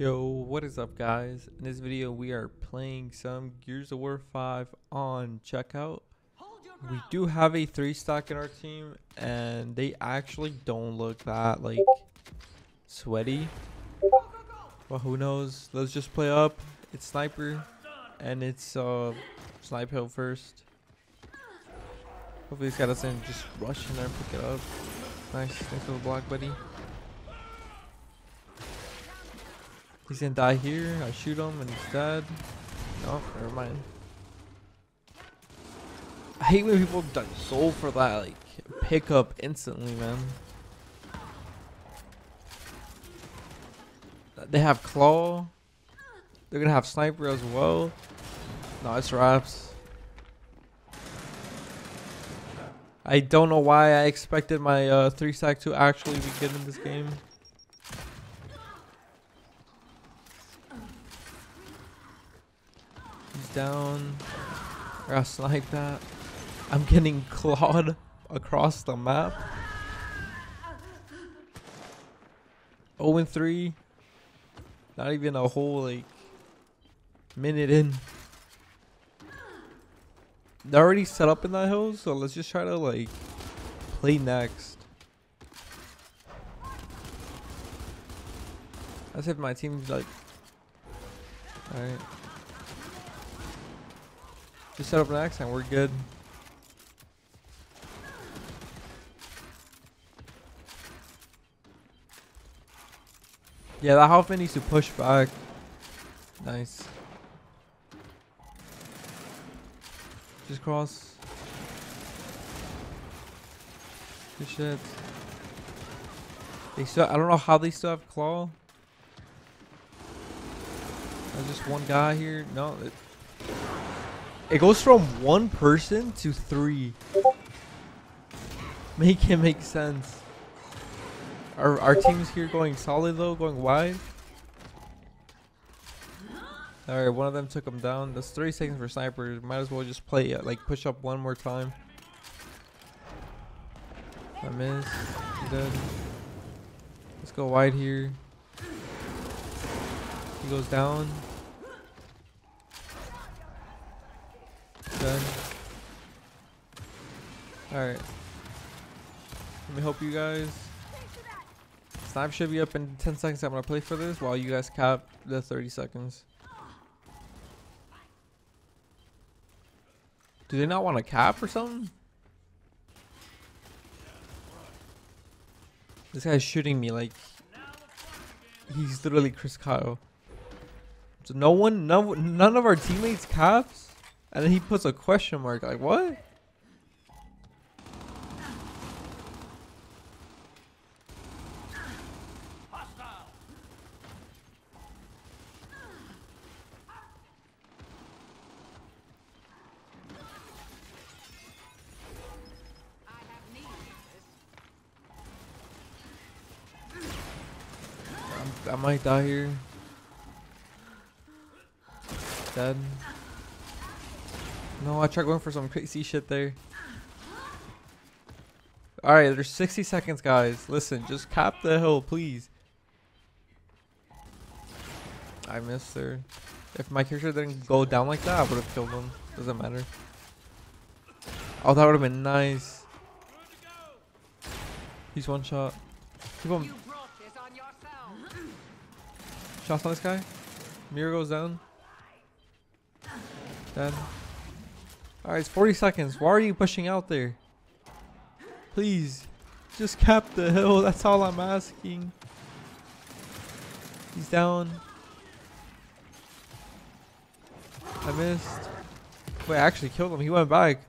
Yo, what is up guys? In this video we are playing some Gears of War 5 on checkout. We do have a 3 stock in our team and they actually don't look that like sweaty. Well who knows? Let's just play up. It's sniper and it's uh snipe hill first. Hopefully this guy doesn't just rush in there and pick it up. Nice, thanks for the block buddy. He's gonna die here. I shoot him and he's dead. No, never mind. I hate when people die so for that like pick up instantly, man. They have claw. They're gonna have sniper as well. Nice wraps. I don't know why I expected my uh, three stack to actually be good in this game. Down. I got sniped that. I'm getting clawed across the map. 0 and 3. Not even a whole like minute in. They're already set up in that hill, so let's just try to like play next. As if my team's like Alright. Just set up next and we're good. Yeah, that Hoffman needs to push back. Nice. Just cross. Good shit. They still, I don't know how they still have claw. There's just one guy here. No, it, it goes from one person to three. Make it make sense. Our our team's here going solid though, going wide. Alright, one of them took him down. That's 30 seconds for snipers. Might as well just play it, like push up one more time. I missed. He's dead. Let's go wide here. He goes down. Dead. Alright. Let me help you guys. Snipe should be up in 10 seconds. I'm gonna play for this while you guys cap the 30 seconds. Do they not want to cap or something? This guy's shooting me like he's literally Chris Kyle. So no one, no, none of our teammates caps, and then he puts a question mark. Like what? I might die here. Dead. No, I tried going for some crazy shit there. Alright, there's 60 seconds, guys. Listen, just cap the hill, please. I missed there. If my character didn't go down like that, I would have killed him. Doesn't matter. Oh, that would have been nice. He's one shot. Keep him. Shots on this guy. Mira goes down. Dead. Alright, it's 40 seconds. Why are you pushing out there? Please. Just cap the hill. That's all I'm asking. He's down. I missed. Wait, I actually killed him. He went back.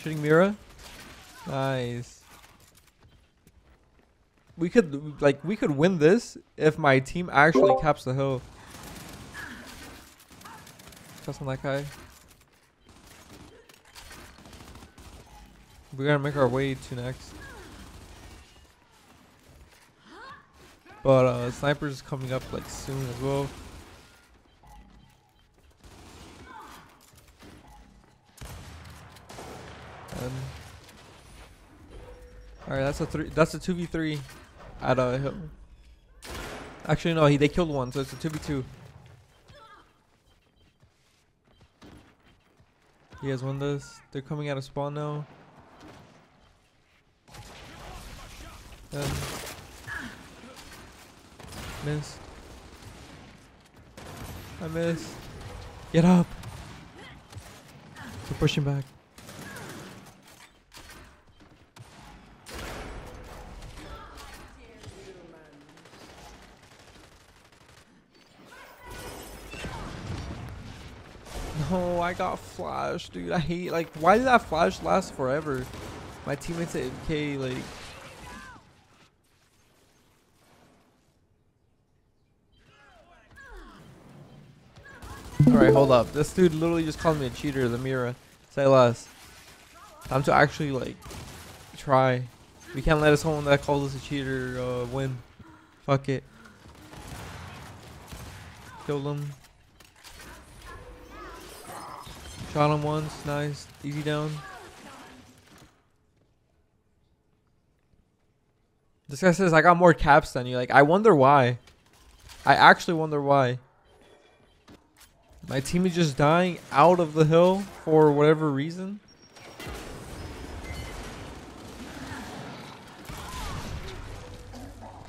Shooting Mira. Nice. We could like we could win this if my team actually caps the hill. Just on that guy. We gotta make our way to next. But uh snipers coming up like soon as well. And Alright, that's a three that's a two v three at a hill. Actually, no, he they killed one, so it's a 2v2. He has won this. They're coming out of spawn now. Then miss. I miss. Get up. We're pushing back. No, I got flash, dude. I hate like why did that flash last forever? My teammates at MK like Alright, hold up. This dude literally just called me a cheater, the Mira. Say less. Time to actually like try. We can't let us someone that calls us a cheater uh, win. Fuck it. Kill him. Shot him once, nice. Easy down. This guy says I got more caps than you. Like, I wonder why. I actually wonder why. My team is just dying out of the hill for whatever reason.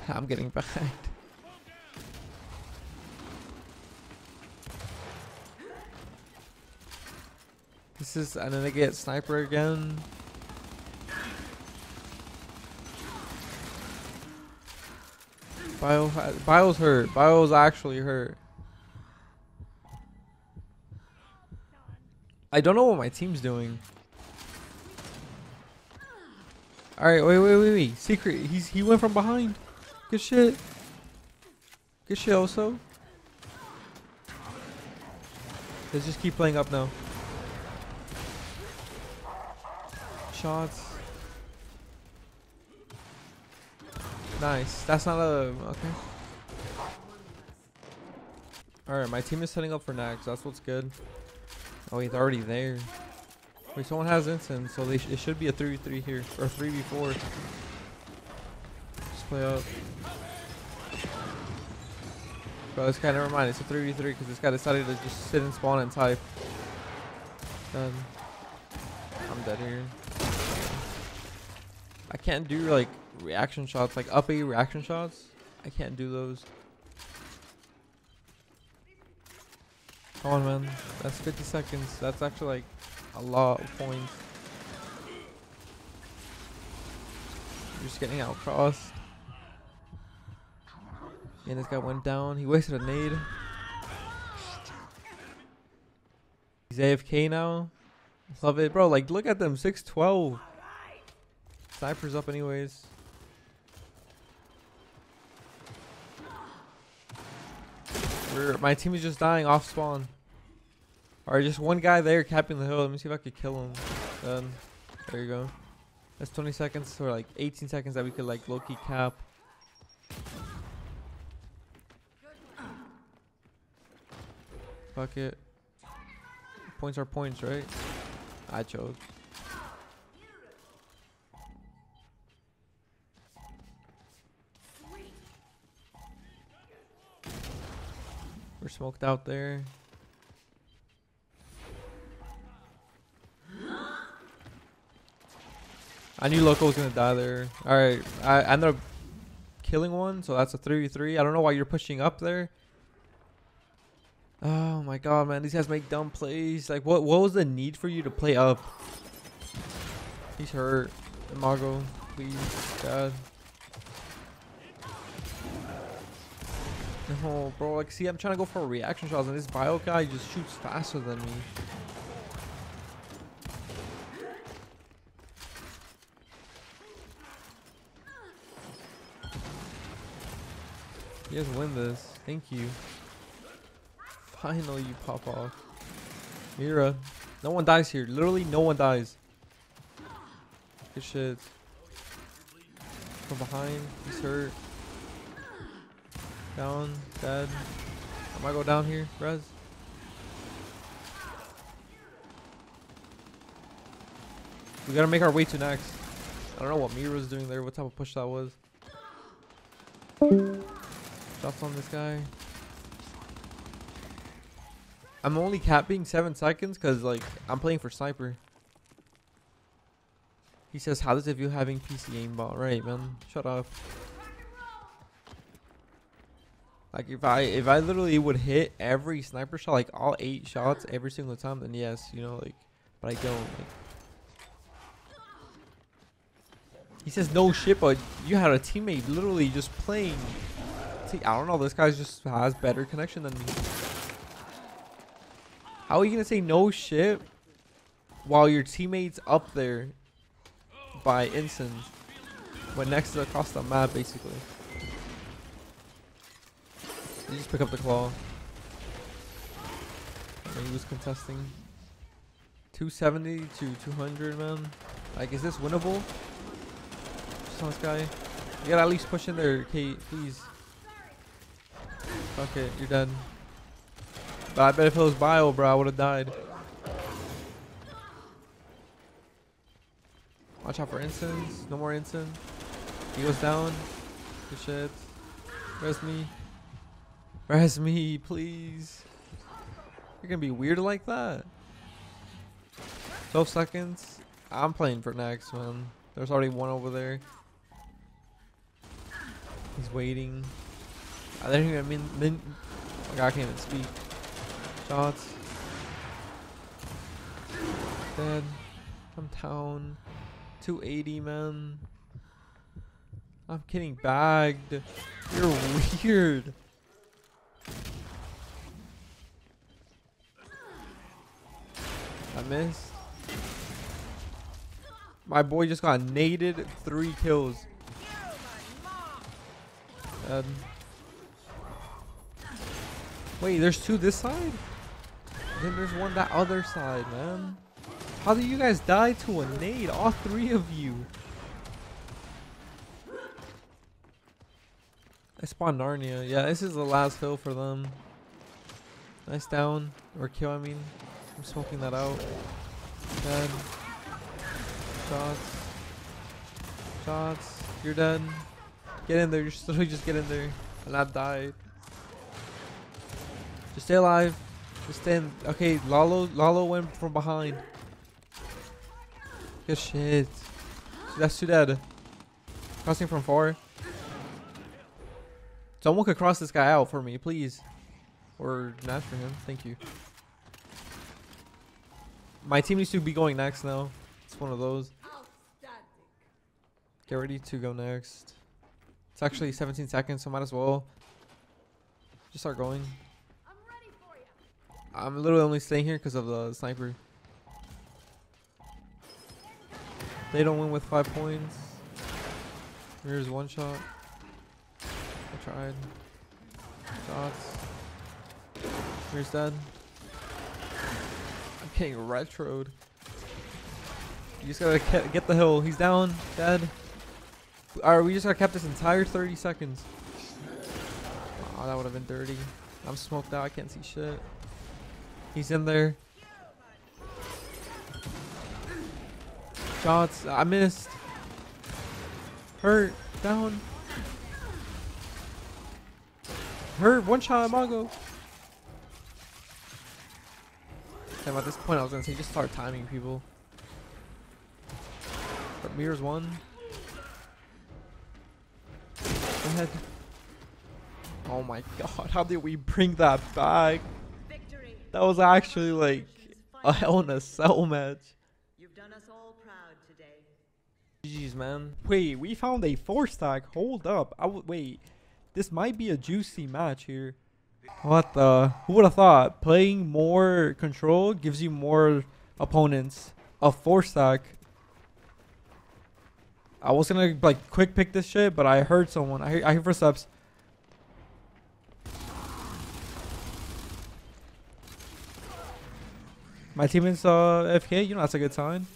I'm getting behind. This is, I get sniper again. Bio, Bio's hurt. Bio's actually hurt. I don't know what my team's doing. Alright, wait, wait, wait, wait. Secret. He's he went from behind. Good shit. Good shit also. Let's just keep playing up now. Shots. Nice. That's not a okay. Alright, my team is setting up for next. That's what's good. Oh, he's already there. Wait, someone has incense, so sh it should be a 3v3 here. Or 3v4. Just play up. Bro, this guy, never mind. It's a 3v3 because this guy decided to just sit and spawn and type. Done. I'm dead here. I can't do like reaction shots, like up A reaction shots. I can't do those. Come on, man. That's 50 seconds. That's actually like a lot of points. You're just getting out crossed. And this guy went down. He wasted a nade. He's AFK now. Love it, bro. Like, look at them. 612. Sniper's up anyways. We're, my team is just dying off spawn. Alright, just one guy there capping the hill. Let me see if I could kill him. Then, there you go. That's 20 seconds or like 18 seconds that we could like low-key cap. Fuck it. Points are points, right? I chose. We're smoked out there. I knew Loco was gonna die there. Alright, I ended up killing one, so that's a 3v3. I don't know why you're pushing up there. Oh my god, man. These guys make dumb plays. Like, what what was the need for you to play up? He's hurt. Imago, please, God. No, bro. Like, see, I'm trying to go for reaction shots, and this bio guy just shoots faster than me. You guys win this. Thank you. Finally, you pop off. Mira. No one dies here. Literally, no one dies. Good shit. From behind. He's hurt. Down. Dead. I might go down here. Res. We gotta make our way to next. I don't know what Mira's doing there. What type of push that was. Shots on this guy. I'm only capping seven seconds because like I'm playing for sniper. He says, "How does it feel having PC aimbot?" Right, man. Shut up. Like if I if I literally would hit every sniper shot, like all eight shots every single time, then yes, you know, like. But I don't. Like. He says no shit, but you had a teammate literally just playing. See, I don't know. This guy just has better connection than me. How are you gonna say no shit while your teammate's up there by instance when next across the map basically? You just pick up the claw. He was contesting 270 to 200 man. Like is this winnable? Just on this guy. You gotta at least push in there, Kait, please. Fuck it, you're done. But I bet if it was bio, bro, I would have died. Watch out for incense. No more incense. He goes down. Good shit. Res me. Res me, please. You're gonna be weird like that. 12 seconds. I'm playing for next, man. There's already one over there. He's waiting. I didn't even mean. mean like I can't even speak. Shots. Dead. I'm down. 280, man. I'm getting bagged. You're weird. I missed. My boy just got naded. Three kills. Dead. Wait, there's two this side? Then there's one that other side, man. How did you guys die to a nade? All three of you. I spawned Narnia. Yeah, this is the last hill for them. Nice down. Or kill, I mean. I'm smoking that out. Dead. Shots. Shots. You're dead. Get in there. You're just get in there. And I died. Just stay alive. Just stay in. Okay, Lalo, Lalo went from behind. Good shit. That's too dead. Crossing from four. Someone could cross this guy out for me, please. Or not for him. Thank you. My team needs to be going next now. It's one of those. Get ready to go next. It's actually 17 seconds, so might as well just start going. I'm literally only staying here because of the sniper. They don't win with five points. Here's one shot. I tried. Shots. Here's dead. Getting retroed. You just gotta get the hill. He's down. Dead. Alright, we just gotta kept this entire 30 seconds. Oh, that would have been dirty. I'm smoked out. I can't see shit. He's in there. Shots. I missed. Hurt. Down. Hurt. One shot. Mongo. Damn, at this point, I was gonna say just start timing people. But mirrors one. Go ahead. Oh my god, how did we bring that back? That was actually like a hell in a cell match. You've done us all proud today. Jeez, man. Wait, we found a four stack. Hold up. I w wait. This might be a juicy match here. What the? Who would have thought? Playing more control gives you more opponents. A four stack. I was gonna like quick pick this shit, but I heard someone. I hear, I hear footsteps. My teammate's uh, FK, you know that's a good sign.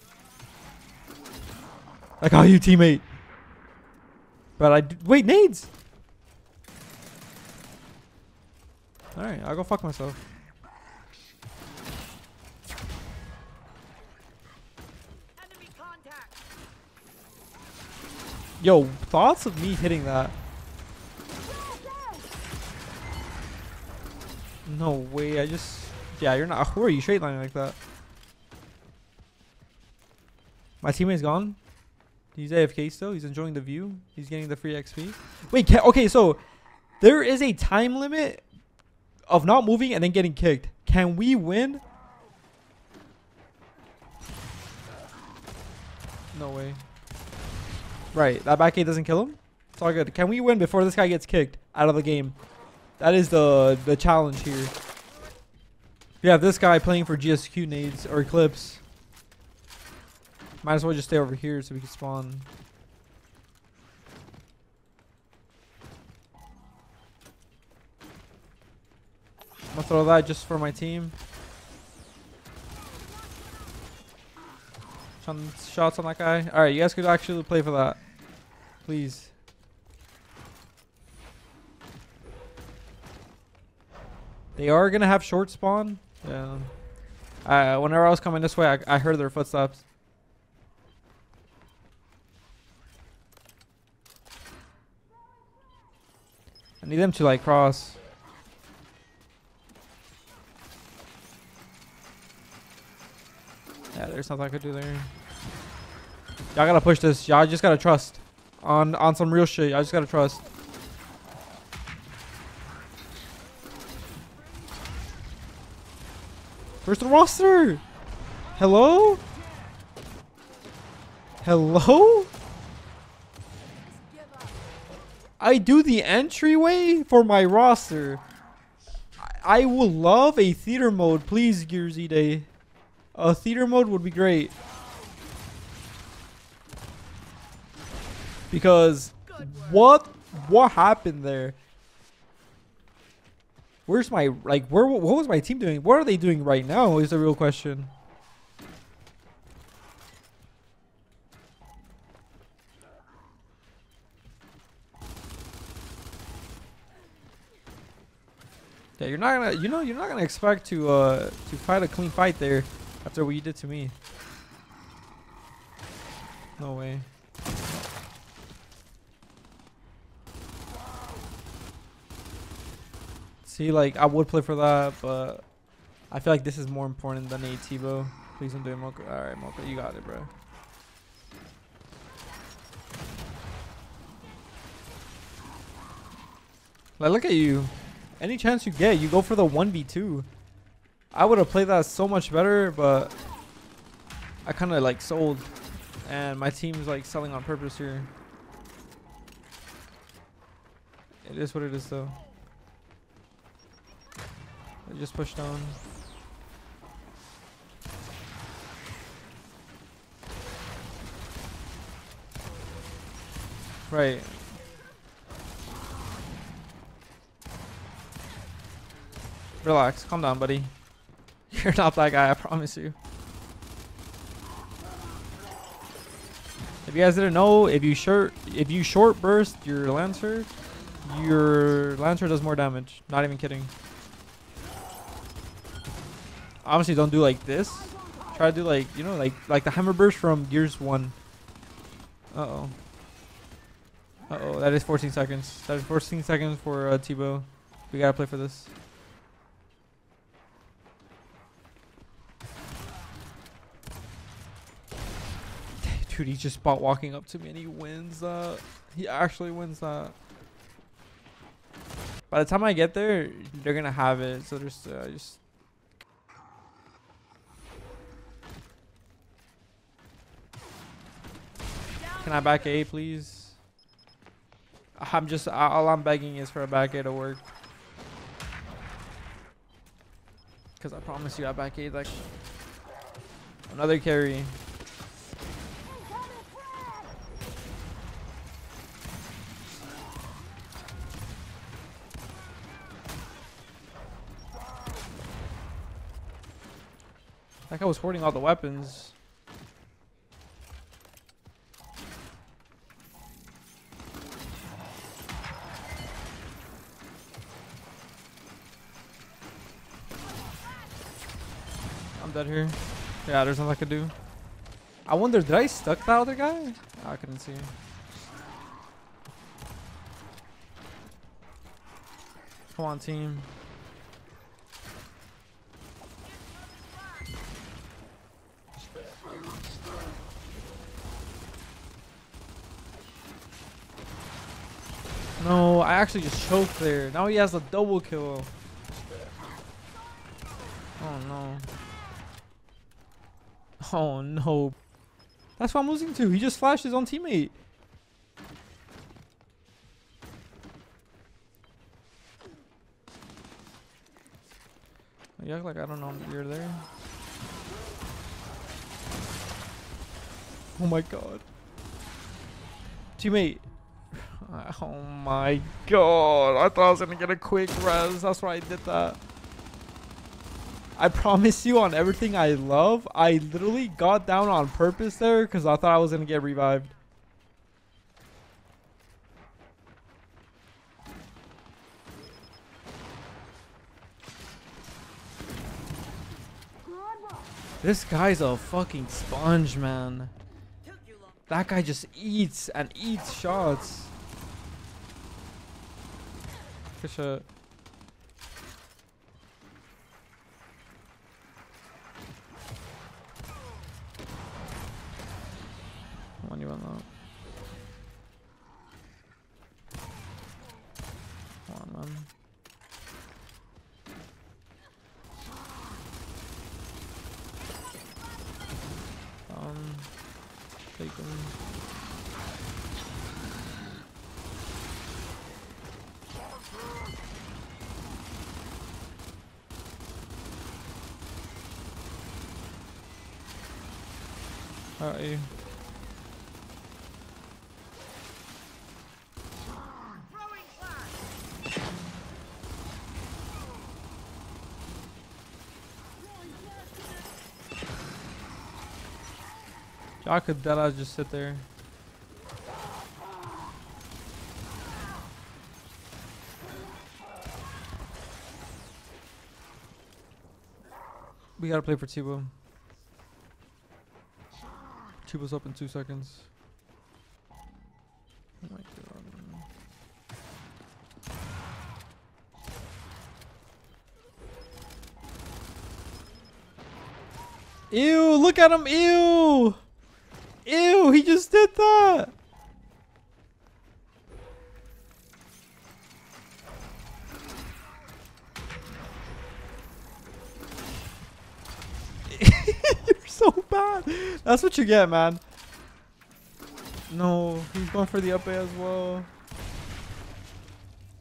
Like, how you teammate? But I wait nades. All right, I'll go fuck myself. Yo, thoughts of me hitting that? No way. I just. Yeah, you're not. Who are you straight lining like that? My teammate's gone. He's AFK still. He's enjoying the view. He's getting the free XP. Wait, okay, so there is a time limit of not moving and then getting kicked. Can we win? No way. Right, that back eight doesn't kill him? It's all good. Can we win before this guy gets kicked out of the game? That is the the challenge here. We have this guy playing for GSQ nades or Eclipse. Might as well just stay over here so we can spawn. Gonna throw that just for my team. Shots on that guy. Alright, you guys could actually play for that. Please. They are gonna have short spawn. Yeah. Uh, whenever I was coming this way, I, I heard their footsteps. I need them to like cross. Yeah, there's nothing I could do there. Y'all gotta push this. Y'all just gotta trust. On on some real shit. Y'all just gotta trust. Where's the roster? Hello? Hello? I do the entryway for my roster. I, I will love a theater mode, please, Gearsy Day. A theater mode would be great. Because what what happened there? Where's my like where what was my team doing? What are they doing right now is the real question. Yeah, you're not gonna you know you're not gonna expect to uh to fight a clean fight there after what you did to me. No way. See, like, I would play for that, but I feel like this is more important than a T-Bow. Please don't do it, Mocha. Alright, Mocha, you got it, bro. Like, look at you. Any chance you get, you go for the 1v2. I would have played that so much better, but I kind of, like, sold. And my team's, like, selling on purpose here. It is what it is, though. I just pushed on. Right. Relax, calm down, buddy. You're not that guy, I promise you. If you guys didn't know, if you short if you short burst your lancer, your lancer does more damage. Not even kidding. Obviously, don't do like this. Try to do like you know like like the hammer burst from Gears One. Uh oh. Uh oh, that is 14 seconds. That is 14 seconds for uh, T-Bow. We gotta play for this. Dude, he just bought walking up to me and he wins that. He actually wins that. By the time I get there, they're gonna have it. So there's uh, just. Can I back A, please? I'm just all I'm begging is for a back A to work. Cause I promise you, I back A like another carry. I was hoarding all the weapons. I'm dead here. Yeah, there's nothing I could do. I wonder, did I stuck the other guy? Oh, I couldn't see. Come on, team. Actually just choked there. Now he has a double kill. Oh no. Oh no. That's what I'm losing to. He just flashed his own teammate. You act like I don't know you're there. Oh my god. Teammate. Oh my god. I thought I was gonna get a quick res. That's why I did that. I promise you on everything I love, I literally got down on purpose there because I thought I was going to get revived. This guy's a fucking sponge, man. That guy just eats and eats shots. Shot. Come on, you want that. Come. Um, take him. you? I could that I just sit there. We gotta play for T-Bow. us up in two seconds. Oh. Ew, look at him, ew! Ew, he just did that! You're so bad. That's what you get, man. No, he's going for the up A as well.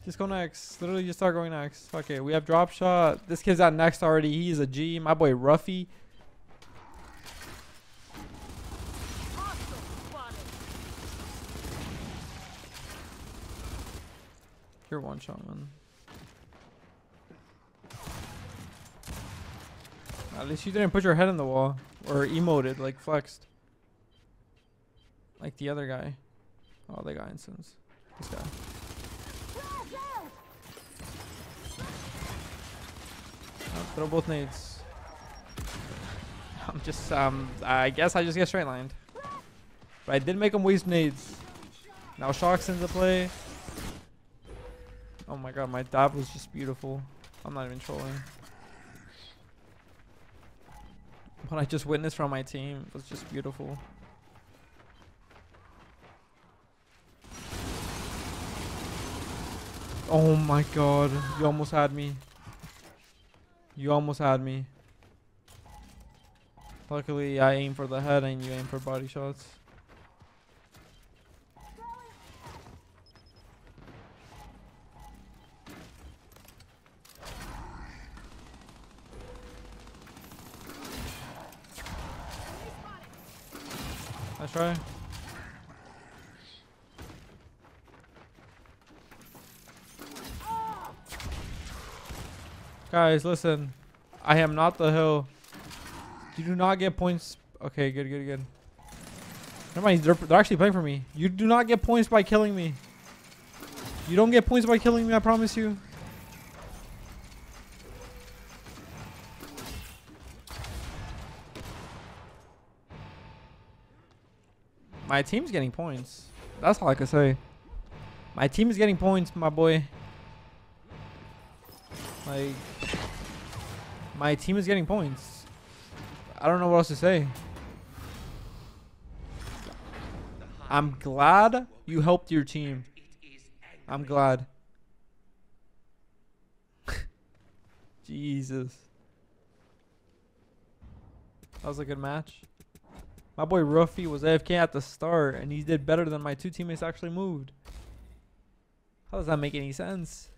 Just go next. Literally just start going next. Okay, we have drop shot. This kid's at next already. He's a G. My boy Ruffy. You're one shot, man. At least you didn't put your head in the wall. Or emoted, like flexed. Like the other guy. Oh, they got instance. This guy. Oh, throw both nades. I'm just, um, I guess I just get straight lined. But I did make him waste nades. Now Shock's into play. Oh my god, my dab was just beautiful. I'm not even trolling. What I just witnessed from my team was just beautiful. Oh my god, you almost had me. You almost had me. Luckily, I aim for the head and you aim for body shots. Try. Guys, listen. I am not the hill. You do not get points. Okay, good, good, good. Never mind, they're, they're actually playing for me. You do not get points by killing me. You don't get points by killing me, I promise you. My team's getting points. That's all I can say. My team is getting points, my boy. Like, my team is getting points. I don't know what else to say. I'm glad you helped your team. I'm glad. Jesus. That was a good match. My boy Ruffy was AFK at the start, and he did better than my two teammates actually moved. How does that make any sense?